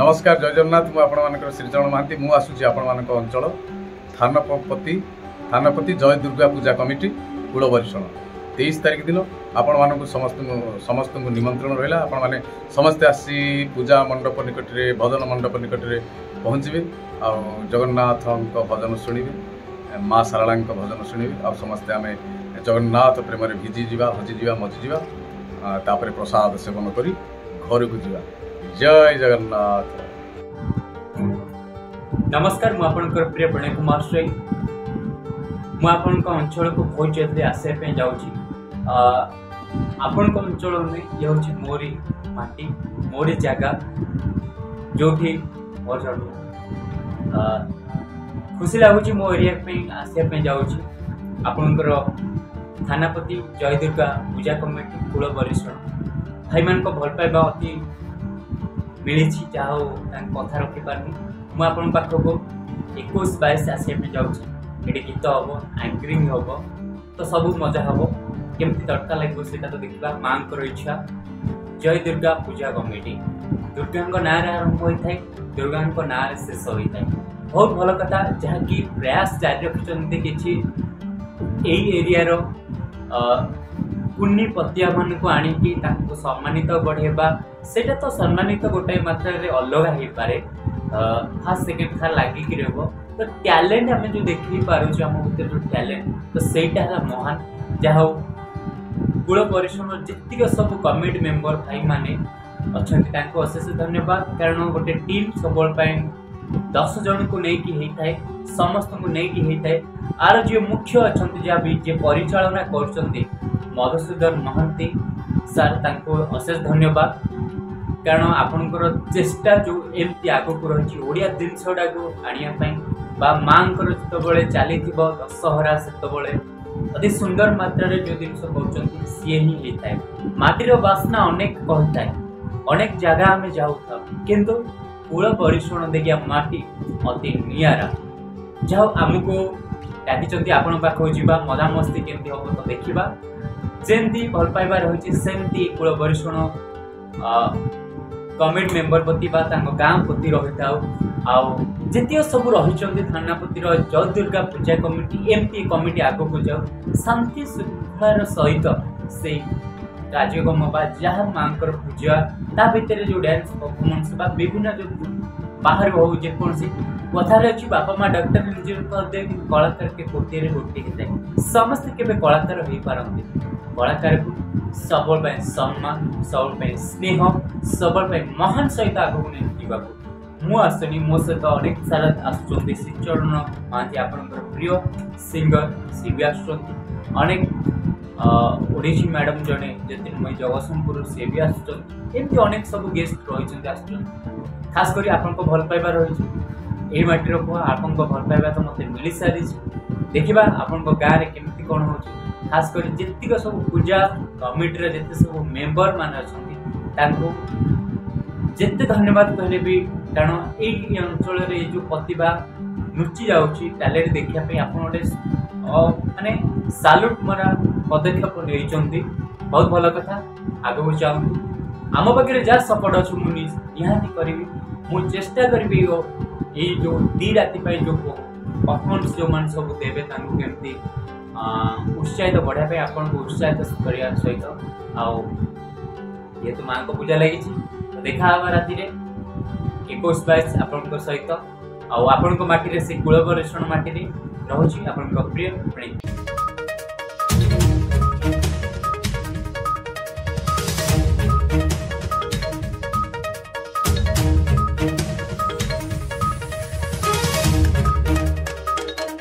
ନମସ୍କାର ଜୟ ଜଗନ୍ନାଥ ମୁଁ ଆପଣମାନଙ୍କର ଶ୍ରୀଚରଣ ମହାନ୍ତି ମୁଁ ଆସୁଛି ଆପଣମାନଙ୍କ ଅଞ୍ଚଳ ଥାନପତି ଥାନପତି ଜୟ ଦୁର୍ଗା ପୂଜା କମିଟି କୁଳବରିଷଣ ତେଇଶ ତାରିଖ ଦିନ ଆପଣମାନଙ୍କୁ ସମସ୍ତଙ୍କୁ ସମସ୍ତଙ୍କୁ ନିମନ୍ତ୍ରଣ ରହିଲା ଆପଣମାନେ ସମସ୍ତେ ଆସି ପୂଜା ମଣ୍ଡପ ନିକଟରେ ଭଜନ ମଣ୍ଡପ ନିକଟରେ ପହଞ୍ଚିବେ ଆଉ ଜଗନ୍ନାଥଙ୍କ ଭଜନ ଶୁଣିବେ ମା ସାରଳାଙ୍କ ଭଜନ ଶୁଣିବେ ଆଉ ସମସ୍ତେ ଆମେ ଜଗନ୍ନାଥ ପ୍ରେମରେ ଭିଜିଯିବା ହଜିଯିବା ମଜିଯିବା ତାପରେ ପ୍ରସାଦ ସେବନ କରି ଘରକୁ ଯିବା जय जगन्नाथ नमस्कार मु प्रिय प्रणय कुमार श्री मु आपन को अंचल बहुत जल्दी आसे पे अंचल में ये हो मोरी माटी मोरी जगह जो कि और खुशी लगुच मो एरिया आसपा जाऊँ आपणकर थानापति जय दुर्गा पूजा कमिटी कूल परिश्रम भाई मान भलपाइवा अति ମିଳିଛି ଯାହା ହଉ ତାଙ୍କ କଥା ରଖିପାରୁନି ମୁଁ ଆପଣଙ୍କ ପାଖକୁ ଏକୋଇଶ ବାଇଶ ଆସିବା ପାଇଁ ଯାଉଛି ଏଠି ଗୀତ ହେବ ଆଙ୍କରିଂ ହେବ ତ ସବୁ ମଜା ହେବ କେମିତି ତଡ଼କା ଲାଗିବ ସେଇଟା ତ ଦେଖିବା ମାଆଙ୍କର ଇଚ୍ଛା ଜୟ ଦୁର୍ଗା ପୂଜା କମିଟି ଦୁର୍ଗାଙ୍କ ନାଁରେ ଆରମ୍ଭ ହୋଇଥାଏ ଦୁର୍ଗାଙ୍କ ନାଁରେ ଶେଷ ହୋଇଥାଏ ବହୁତ ଭଲ କଥା ଯାହାକି ପ୍ରୟାସ ଜାରି ରଖିଛନ୍ତି କିଛି ଏଇ ଏରିଆର कुनी पतिया मान को आंकड़ा बढ़ेगा से तो सम्मानित गोटे मात्र अलग हो पाए फास्ट सेकेंड खा लग कि रोक तो टैलेंट आम जो देख पारे आम भर जो टैलेंट तो सहीटा है महान जहा कूल परिश्रम जितक सब कमिट मेम्बर भाई मैंने अच्छा अशेष धन्यवाद कारण गोटे टीम सब दस जन को लेकिन समस्त को लेकिन আর যে মুখ্য অনেক যা যে পরিচালনা করছেন মধুসূদন মহাନ୍ତି ସାର୍ ତାଙ୍କୁ ଅଶେଷ ଧନ୍ୟବାଦ କାରଣ ଆପଣଙ୍କର ଚେଷ୍ଟା ଯେଉଁ ଏମିତି ଆଗକୁ ରହିଛି ଓଡ଼ିଆ ଜିନିଷଟାକୁ ଆଣିବା ପାଇଁ ବା ମାଆଙ୍କର ଯେତେବେଳେ ଚାଲିଥିବ ଦଶହରା ସେତେବେଳେ ଅତି ସୁନ୍ଦର ମାତ୍ରାରେ ଯେଉଁ ଜିନିଷ କରୁଛନ୍ତି ସିଏ ହିଁ ହେଇଥାଏ ମାଟିର ବାସ୍ନା ଅନେକ କହିଥାଏ ଅନେକ ଜାଗା ଆମେ ଯାଉଥାଉ କିନ୍ତୁ କୂଳ ପରିଶ୍ରମ ଦେଇକି ମାଟି ଅତି ନିଆରା ଯାହା ଆମକୁ ଡାକିଛନ୍ତି ଆପଣଙ୍କ ପାଖକୁ ଯିବା ମଜାମସ୍ତି କେମିତି ହେବ ତ ଦେଖିବା ଯେମିତି ଭଲ ପାଇବା ରହିଛି ସେମିତି କୂଳ ପରିଶୁଣ କମିଟି ମେମ୍ବର ପ୍ରତି ବା ତାଙ୍କ ଗାଁ ପ୍ରତି ରହିଥାଉ ଆଉ ଯେତିକ ସବୁ ରହିଛନ୍ତି ଥାନାପତିର ଜୟ ଦୁର୍ଗା ପୂଜା କମିଟି ଏମିତି କମିଟି ଆଗକୁ ଯାଉ ଶାନ୍ତି ଶୃଙ୍ଖଳାର ସହିତ ସେଇ କାର୍ଯ୍ୟକ୍ରମ ବା ଯାହା ମାଆଙ୍କର ପୂଜା ତା ଭିତରେ ଯେଉଁ ଡ୍ୟାନ୍ସ ପର୍ଫମାନ୍ସ ବା ବିଭିନ୍ନ ଯେଉଁ बाहर हूँ जेकोसी कथार अच्छे बापा माँ डक्टर निजी करदे कि कलाकार के गोटे गोटे थे समस्ते के कलाकार हो पारे कलाकार को सब सम्मान सब स्नेह सब महान सहित आगे जीवा मुझे मो सहित अनेक सारा आसचरण महांती आपंकर प्रिय सिंगर सी भी आसक ओडी मैडम जड़े जतिनमयी जगत सिंहपुर सी भी आसमी अनेक सब गेस्ट रही आस ଖାସ୍ କରି ଆପଣଙ୍କ ଭଲ ପାଇବା ରହିଛି ଏହି ମାଟିର ପୁଅ ଆପଣଙ୍କ ଭଲ ପାଇବା ତ ମୋତେ ମିଳିସାରିଛି ଦେଖିବା ଆପଣଙ୍କ ଗାଁରେ କେମିତି କ'ଣ ହେଉଛି ଖାସ୍ କରି ଯେତିକ ସବୁ ପୂଜା କମିଟିର ଯେତେ ସବୁ ମେମ୍ବରମାନେ ଅଛନ୍ତି ତାଙ୍କୁ ଯେତେ ଧନ୍ୟବାଦ କହିଲେ ବି କାରଣ ଏଇ ଅଞ୍ଚଳରେ ଏଇ ଯେଉଁ ପ୍ରତିଭା ଲୁଚି ଯାଉଛି ଟ୍ୟାଲେଣ୍ଟ ଦେଖିବା ପାଇଁ ଆପଣ ଗୋଟେ ମାନେ ସାଲୁଟ୍ ମରା ପଦକ୍ଷେପ ନେଇଛନ୍ତି ବହୁତ ଭଲ କଥା ଆଗକୁ ଚାଲନ୍ତୁ आम पाखे जहाँ सपोर्ट अच्छे मुझे निहाती करी मुझे चेस्टा करी ये जो दी राति जो परफर्मेंस जो मैंने सब देवे कमी उत्साहित बढ़ाई आपन को उत्साहित करने सहित आओ ये तो माँ को पूजा लगी देखा हाँ राति एक बैस आपण सहित आपण को मटी से कूलवरेषण मटी रही आप प्रिय प्रणी